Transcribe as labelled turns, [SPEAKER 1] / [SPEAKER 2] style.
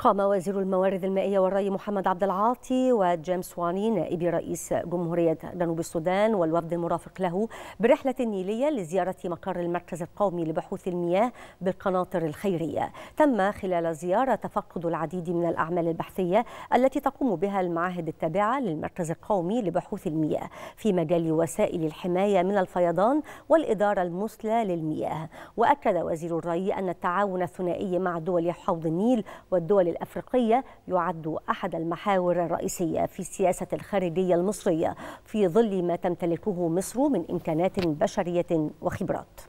[SPEAKER 1] قام وزير الموارد المائية والري محمد عبد العاطي وجيمس واني نائب رئيس جمهورية جنوب السودان والوفد المرافق له برحلة نيلية لزيارة مقر المركز القومي لبحوث المياه بالقناطر الخيرية. تم خلال الزيارة تفقد العديد من الأعمال البحثية التي تقوم بها المعاهد التابعة للمركز القومي لبحوث المياه في مجال وسائل الحماية من الفيضان والإدارة المثلى للمياه. وأكد وزير الري أن التعاون الثنائي مع دول حوض النيل والدول الأفريقية يعد أحد المحاور الرئيسية في السياسة الخارجية المصرية في ظل ما تمتلكه مصر من إمكانات بشرية وخبرات.